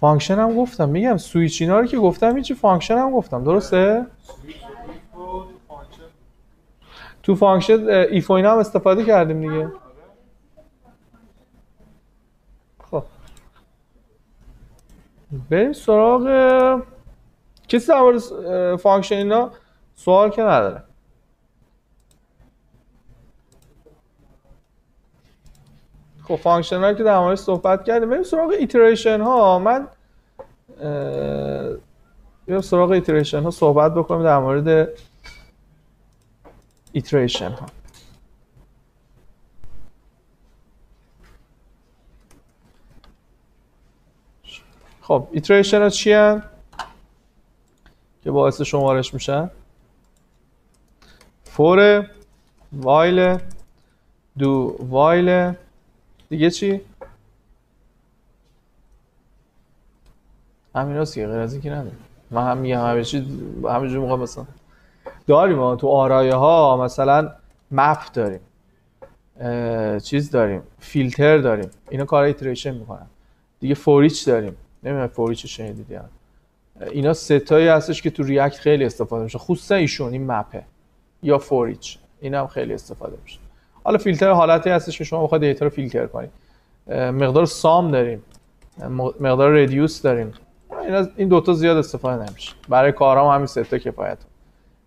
function هم گفتم. میگم سویچ اینا رو که گفتم هیچی function هم گفتم. درسته؟ تو function if و اینا هم استفاده کردیم دیگه. خب. بریم سراغ کسی در function اینا سوال که نداره. خب function ها که در مورد صحبت کردیم. بریم سراغ iteration ها. من بریم سراغ iteration ها صحبت بکنیم در مورد iteration ها. خب iteration ها چی هن؟ که باعث شمارش میشن. for while do while. دیگه چی؟ همین هست که غیر از اینکه نداریم من هم میگم همه چی همینجور موقع مثلا داریم تو آرایه ها مثلا map داریم. چیز داریم. فیلتر داریم. اینا کار iteration می‌کنن. دیگه forEach داریم. نمی‌دونم forEach شنیدید یا اینا سه تایی هستش که تو React خیلی استفاده میشه. خصوصا ایشون این map ه. یا forEach. این هم خیلی استفاده میشه. حالا فیلتر حالتی هستش که شما بخواید data رو فیلتر کنید. مقدار some داریم. مقدار reduce داریم. این این دوتا زیاد استفاده نمیشه. برای کارام همین سه کفایت.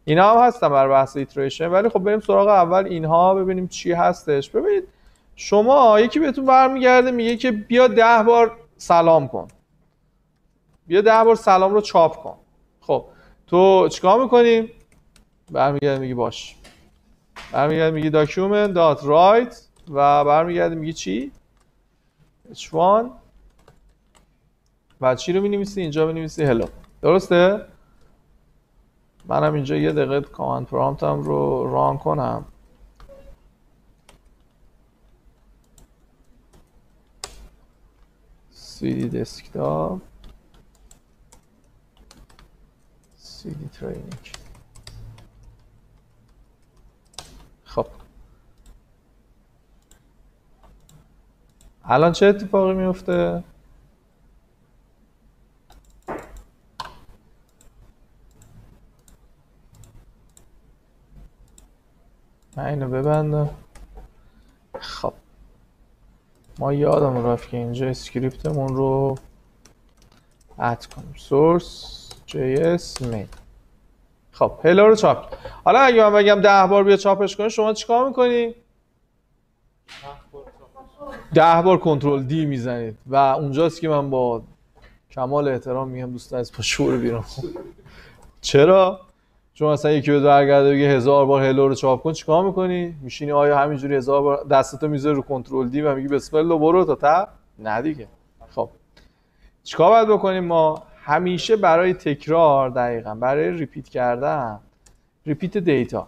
اینا هم هستن برای بحث iteration ولی خب بریم سراغ اول اینها ببینیم چی هستش. ببینید شما یکی بهتون برمیگرده میگه که بیا ده بار سلام کن. بیا ده بار سلام رو چاپ کن. خب تو چیکار می‌کنیم برمیگرده میگی باش. برمیگرده میگی document dot write و برمیگرده میگی چی؟ H1 بعد چی رو می‌نویسی؟ اینجا می‌نویسی. Hello. درسته؟ منم اینجا یه دقیقه کامند پرامپتم رو ران کنم. cd desktop. cd training خب الان چه اتفاقی میفته؟ من اینو ببندم. خب. ما یادم رفت که اینجا اسکریپتمون رو اد کنیم. Source js main خب هلو رو چاپ. حالا اگه من بگم ده بار بیا چاپش کنی شما چیکار می‌کنی؟ ده بار کنترل دی می‌زنید. و اونجاست که من با کمال احترام میگم دوستان از پا بیرون. چرا؟ چون مثلا یکی به برگرده بگه هزار بار هلو رو چاپ کن چیکار می‌کنی؟ میشینی آیا همینجوری هزار بار دستتو می‌ذاری رو کنترل دی و میگی بسم الله برو تا تا نه دیگه. خب. چیکار باید بکنیم؟ ما همیشه برای تکرار دقیقا برای repeat کردن repeat data.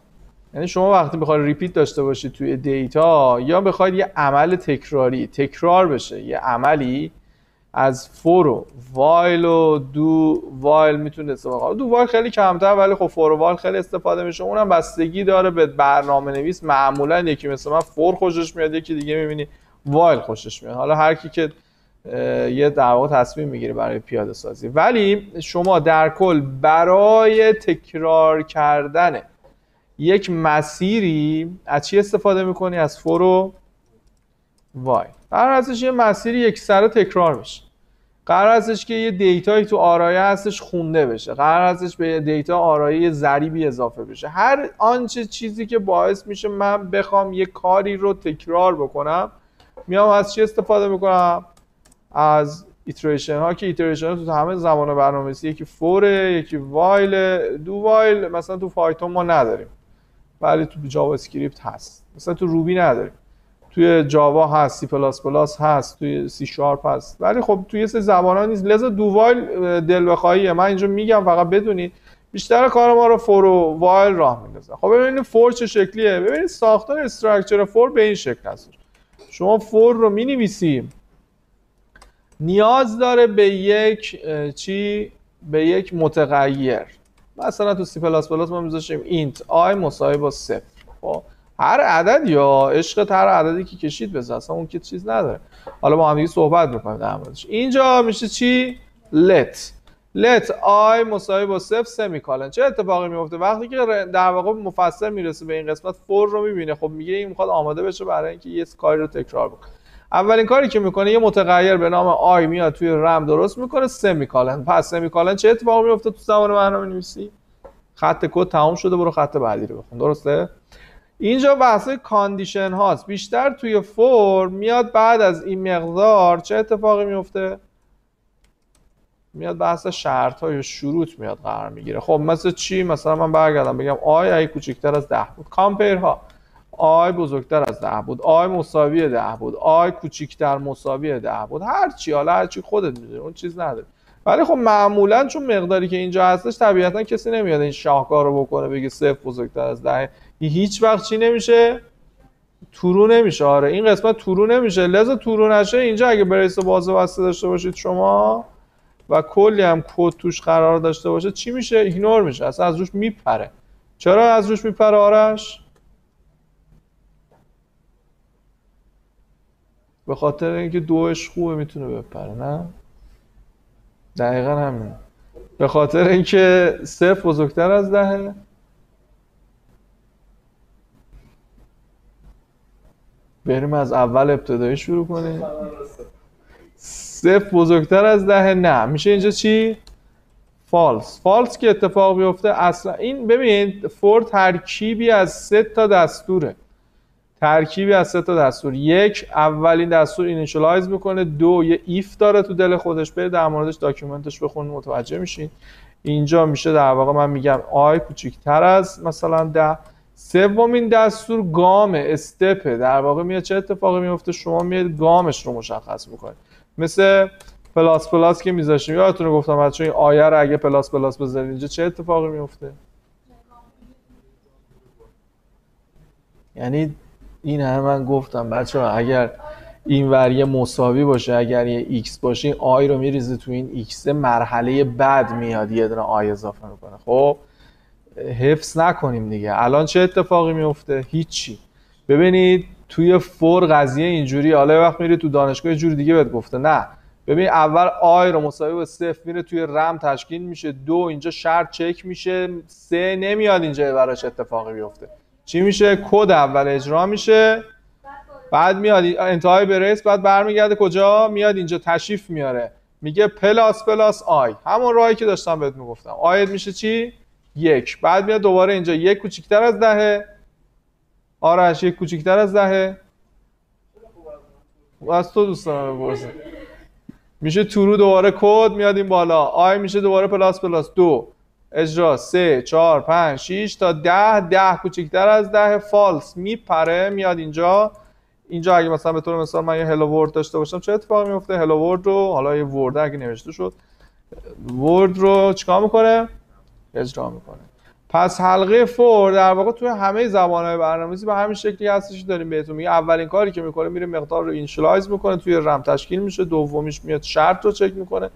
یعنی شما وقتی بخواید repeat داشته باشید توی data یا بخواید یه عمل تکراری تکرار بشه یه عملی از for و while و do while می‌تونه استفاده do while خیلی کمتر ولی خب for و while خیلی استفاده میشه. اونم بستگی داره به برنامه نویس معمولا یکی مثل من for خوشش میاد یکی دیگه می‌بینی while خوشش میاد. حالا هر کی که یه در واقع تصمیم می‌گیره برای پیاده سازی ولی شما در کل برای تکرار کردن یک مسیری از چی استفاده می‌کنی؟ از for و while قراره ازش یه مسیری یک سره تکرار میشه قراره ازش که یه data یی تو آرایه هستش خونده بشه. قراره ازش به data آرایه ضریبی اضافه بشه. هر آنچه چیزی که باعث میشه من بخوام یه کاری رو تکرار بکنم میام از چی استفاده می‌کنم؟ از iteration ها که iteration ها تو همه زبان برنامه‌نویسی یکی for ه یکی while. do while مثلا تو پایتون ما نداریم. ولی تو جاوا اسکریپت هست. مثلا تو روبی نداریم. توی جاوا هست سی پلاس پلاس هست توی سی شارپ هست. ولی خب توی سه زبان ها نیست. لذا do while دل بخواهیه من اینجا میگم فقط بدونید بیشتر کار ما رو for و while راه میندازن خب ببینید for چه شکلیه؟ ببینید ساختار structure for به این شکل هست. شما for رو می نیاز داره به یک چی؟ به یک متغیر. مثلا تو سی پلاس پلاس ما میذاشیم int i مساوی با صفر خب هر عدد یا عشقت هر عددی که کشید بزن اصلا اون که چیز نداره. حالا با هم صحبت می‌کنیم در موردش. اینجا میشه چی؟ let. let i مساوی با صفر semicolon چه اتفاقی میفته وقتی که در واقع مفسر می‌رسه به این قسمت for رو می‌بینه. خب میگه این می‌خواد آماده بشه برای اینکه یه کاری رو تکرار بکنه. اولین کاری که می‌کنه یه متغیر به نام i میاد توی رم درست می‌کنه semicolon. پس semicolon چه اتفاقی میفته تو زبان برنامه نویسی؟ خط کد تموم شده برو خط بعدی رو بخون. درسته؟ اینجا بحث condition هاست. بیشتر توی for میاد بعد از این مقدار چه اتفاقی میفته میاد بحث شرط ها یا شروط میاد قرار می‌گیره. خب مثل چی؟ مثلا من برگردم بگم i کوچکتر از ده بود. compare ها i بزرگتر از ده بود i مساوی ده بود i کوچیکتر مساوی ده بود. هر چی حالا هر چی خودت می‌دونی اون چیز نداره. ولی خب معمولا چون مقداری که اینجا هستش طبیعتا کسی نمیاد این شاهکار رو بکنه بگه صفر بزرگتر از ده. هیچ وقت چی نمیشه؟ true نمیشه. آره این قسمت true نمیشه. لذا true نشه. اینجا اگه brace باز بسته داشته باشید شما و کلی هم کد توش قرار داشته باشه چی میشه؟ ignore میشه. اصلا از روش میپره. چرا از روش میپره؟ آرش؟ به خاطر اینکه دوش خوبه می‌تونه بپره نه؟ دقیقا همین. به خاطر اینکه صفر بزرگتر از دهه. بریم از اول ابتدایی شروع کنیم. صفر بزرگتر از دهه نه. میشه اینجا چی؟ false. false که اتفاق بیفته اصلا این ببینید for ترکیبی از سه تا دستوره. ترکیبی از سه تا دستور. یک اولین دستور initialize می‌کنه. دو یه if داره تو دل خودش. برید در موردش document ش بخونید متوجه میشین. اینجا میشه در واقع من میگم i کوچیکتر از مثلا ده. سومین دستور گام step ه در واقع میاد چه اتفاقی میفته شما میاد گامش رو مشخص می‌کنید. مثل plus plus که میذاشیم یادتونه گفتم بچه این i ه رو اگه plus plus بذارید اینجا چه اتفاقی میفته یعنی این همه من گفتم بچه ها اگر این وریه مساوی باشه اگر یه x باشه این i رو میریزه تو این x مرحله بعد میاد یه دونه i اضافه می‌کنه. خب حفظ نکنیم دیگه. الان چه اتفاقی میفته هیچی. ببینید توی for قضیه اینجوری حالا وقت میری تو دانشگاه یه جور دیگه بهت گفته. نه. ببین اول i رو مساوی به صفر میره توی رم تشکیل میشه. دو اینجا شرط چک میشه. سه نمیاد اینجا براش اتفاقی بیفته. چی میشه؟ کد اول اجرا میشه. بعد میاد انتهای brace بعد برمیگرده کجا؟ میاد اینجا تشریف میاره. میگه plus plus i. همون راهی که داشتم بهت می‌گفتم. i میشه چی؟ یک. بعد میاد دوباره اینجا یک کوچیکتر از دهه. آرش یک کوچیکتر از دهه. از تو دوست دارم میشه true دوباره کد میاد این بالا. i میشه دوباره plus plus دو. اجرا سه چهار پنج شیش تا ده ده کوچیکتر از ده false. میپره میاد اینجا. اینجا اگه مثلا به طور مثال من یه hello world داشته باشم چه اتفاقی میفته؟ hello world رو حالا یه world اگه نوشته شد world رو چیکار می‌کنه؟ اجرا می‌کنه. پس حلقه for در واقع توی همه زبانهای برنامه‌نویسی به همین شکلی هستش داریم بهتون میگه. اولین کاری که می‌کنه میره مقدار رو initialize می‌کنه توی رم تشکیل میشه دومیش میاد شرط رو چک می‌کنه.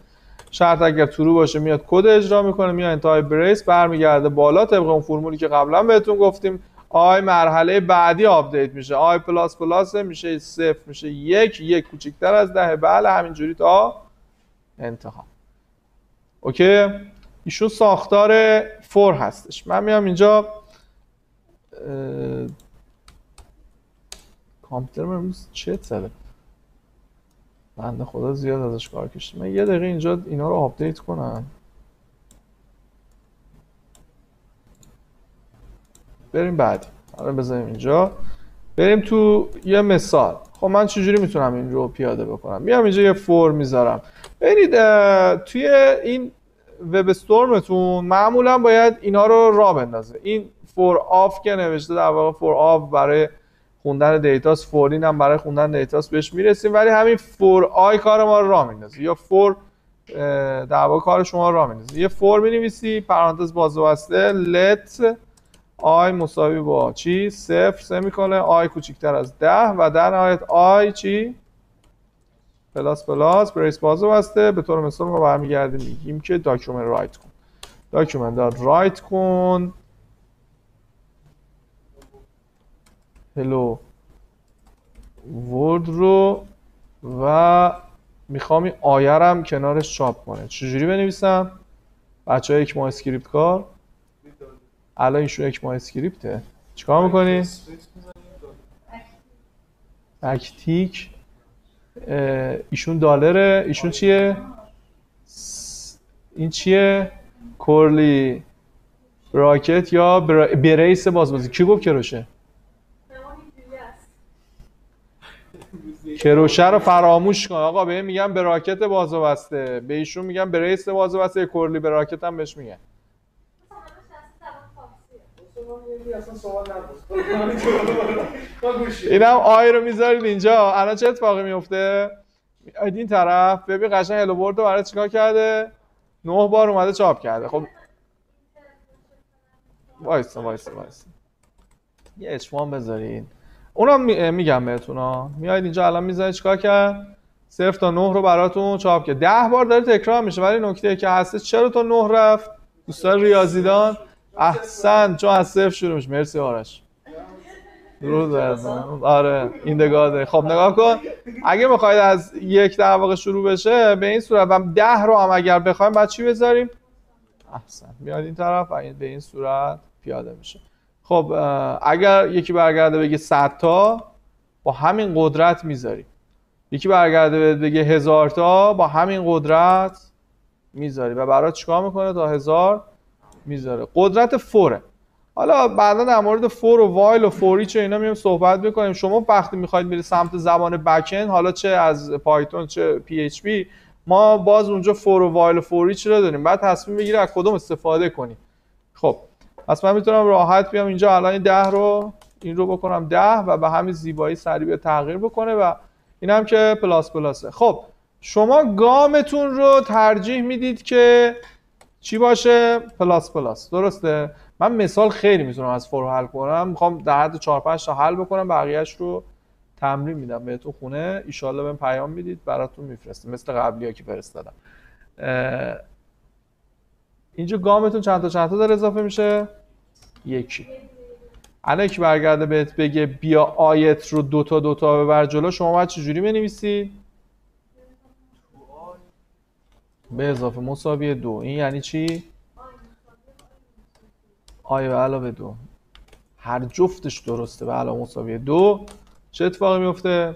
شرط اگر true باشه میاد کد اجرا می‌کنه میاد انتهای brace برمیگرده بالا. طبق اون فرمولی که قبلا بهتون گفتیم i مرحله بعدی update میشه. i plus plus میشه صفر میشه یک یک کوچیکتر از ده. بله همینجوری تا انتها. OK؟ ایشون ساختار for هستش. من میام اینجا کامپیوتر امروز چت زده. بنده خدا زیاد ازش کار کشید من یه دقیقه اینجا اینا رو update کنم. بریم بعدی الان بذاریم اینجا. بریم تو یه مثال. خب من چجوری می‌تونم این رو پیاده بکنم؟ میام اینجا یه for می‌ذارم. ببینید توی این WebStorm تون معمولا باید اینا رو را بندازه. این for of که نوشته در واقع for of برای خوندن data ست for in هم برای خوندن data ست بهش می‌رسیم. ولی همین for i کار ما رو را میندازه. یا for در واقع کار شما را میندازه. یه for می‌نویسی پرانتز باز و بسته let i مساوی با چی؟ صفر semicolon i کوچیکتر از ده و در نهایت i چی؟ plus plus. brace باز و بسته به طور مثال ما برمیگردیم میگیم که document write کن. document dot write کن. hello world رو و می‌خوام این i رم کنارش چاپ کنه چجوری بنویسم بچه های ECMAScript کار الان ایشون ECMAScript ه چیکار می‌کنی؟ اکتیک ایشون دالره ایشون چیه؟ این چیه؟ کورلی براکت یا بریس بازبازی کی گفت کروشه؟ کروشه رو فراموش کن. آقا به میگم براکت باز و بسته به ایشون میگم بریس باز و بسته کورلی براکت هم بهش میگن. اینم آی رو می‌ذارید اینجا. الان چه اتفاقی میفته؟ این طرف. ببین قشنگ هلو رو برای چیکار کرده؟ نه بار اومده چاپ کرده. خب. وایسا وایسا وایسا یه اچوان بذارین. اونم میگم بهتون ها میاید اینجا الان می‌ذارید چیکار کرد؟ صفر تا نه رو براتون چاپ کرد. ده بار داره تکرار میشه ولی نکته که هسته چرا تا نه رفت؟ دوستان ریاضیدان؟ احسن چون از صفر شروع میشه. مرسی آرش. درود آره این دگاده خب نگاه کن. اگه می‌خواید از یک در واقع شروع بشه به این صورت. و ده رو هم اگر بخوایم بعد چی بذاریم؟ احسن. میاد این طرف و به این صورت پیاده میشه. خب اگر یکی برگرده بگه 100 تا با همین قدرت می‌ذاری یکی برگرده بگه هزار تا با همین قدرت می‌ذاری و برای چیکار می‌کنه؟ تا هزار می‌ذاره. قدرت for ه. حالا بعدا در مورد for و while و foreach اینا میام صحبت می‌کنیم. شما وقتی می‌خواید برید سمت زبان backend حالا چه از پایتون چه PHP ما باز اونجا for و while و foreach را داریم. بعد تصمیم بگیره از کدوم استفاده کنیم. خب پس من می‌تونم راحت بیام اینجا الان این ده رو این رو بکنم ده و به همین زیبایی سریع تغییر بکنه و این هم که plus plus ه خب شما گامتون رو ترجیح می‌دید که چی باشه؟ plus plus. درسته؟ من مثال خیلی می‌تونم از for حل کنم. می‌خوام در حد 4 5 تا حل بکنم بقیهش رو تمرین میدم بهتون خونه. ایشالله بهم پیام می‌دید براتون میفرستم. مثل قبلی ها که فرستادم. اینجا گامتون چند تا چند تا داره اضافه میشه؟ یکی. الان یکی برگرده بهت بگه بیا آیت رو دوتا دوتا ببر جلو. شما باید چجوری بنویسید به اضافه مساوی دو. این یعنی چی؟ آی به علاوه دو. هر جفتش درسته به علاوه مساوی دو. چه اتفاقی میفته؟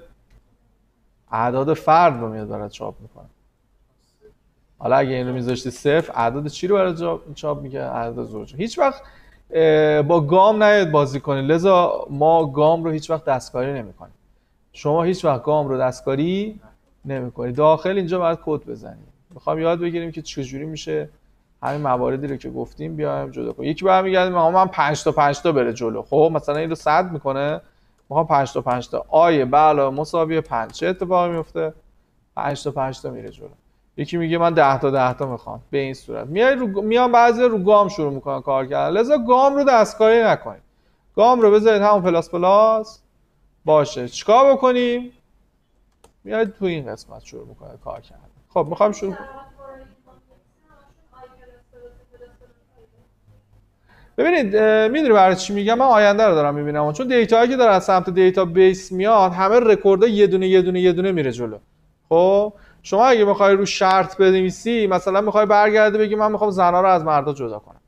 اعداد فرد رو میاد برای چاپ می‌کنه. حالا اگه این رو میذاشتی صفر اعداد چی رو برای چاپ میگه اعداد زوج. هیچ وقت با گام نیاد بازی کنید لذا ما گام رو هیچ وقت دستکاری نمی‌کنیم. شما هیچ وقت گام رو دستکاری نمی‌کنید. داخل اینجا باید کد بزنید می‌خوام یاد بگیریم که چجوری میشه همین مواردی رو که گفتیم بیایم جدا کنیم. یکی برمیگرده میگه من 5 تا 5 تا بره جلو. خب مثلا این رو می‌کنه. می‌خوام 5 تا 5 تا. آیه بله مساوی 5 چه اتفاقی میفته 5 تا 5 تا میره جلو. یکی میگه من 10 تا 10 تا می‌خوام. به این صورت. میای رو میان بعضی رو گام شروع می‌کنن کار کردن. لذا گام رو دستکاری نکنید گام رو بذارید همون plus plus. باشه. چیکار بکنیم؟ میاد تو این قسمت شروع می‌کنه کار کردن. خب می‌خوام شروع ببینید می‌دونی برای چی میگم؟ من آینده رو دارم می‌بینم. چون data که داره از سمت database میاد همه رکورد یه دونه یه دونه یه دونه میره جلو. خب؟ شما اگه می‌خوای رو شرط بنویسی مثلا می‌خوای برگرده بگی من می‌خوام زنا رو از مردا جدا کنم.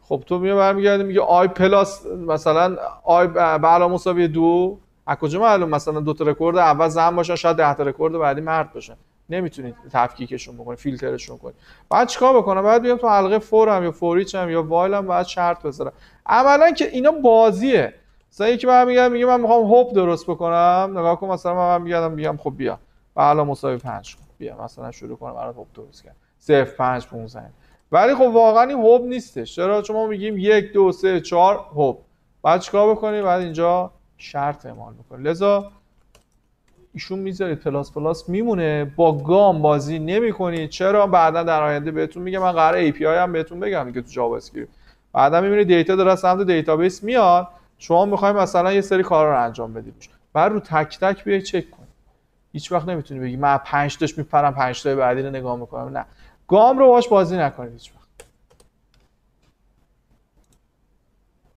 خب تو میای برمیگردی میگه i plus مثلا i به مساوی دو. از کجا معلوم؟ مثلا دو تا رکورد اول زن باشن شاید ده تا رکورد بعدی مرد باشن. نمی‌تونید تفکیکشون بکنید فیلترشون کنید. بعد چیکار بکنم؟ بعد بیام تو حلقه for م یا foreach م یا while م بعد شرط بذارم. عملا که اینا بازیه. مثلا یکی من میگه میگه من می‌خوام هوب درست بکنم. نگاه کن مثلا من میگم میگم خب بیا. حالا مساوی 5 کن بیا مثلا شروع کنم برات هوب درست کنم 0 5 15 ولی خب واقعا این هوپ نیستش. چرا؟ چون ما میگیم 1 2 3 4 هوپ بعد چیکار بکنیم؟ بعد اینجا شرط اعمال بکنیم لذا ایشون می‌ذارید plus plus میمونه. با گام بازی نمی‌کنید چرا؟ بعدا در آینده بهتون میگه من قرار آی هم بهتون بگم که تو JavaScript بعدا می‌بینید data داره سمت database میاد. شما می‌خوایم مثلا یه سری کارا رو انجام بدید. بعد رو تک تک بیای چک کن. هیچ وقت نمی‌تونی بگی. من 5 تاش میپرم 5 تا بعدی رو نگاه می‌کنم. نه. گام رو باش بازی نکنید. هیچ وقت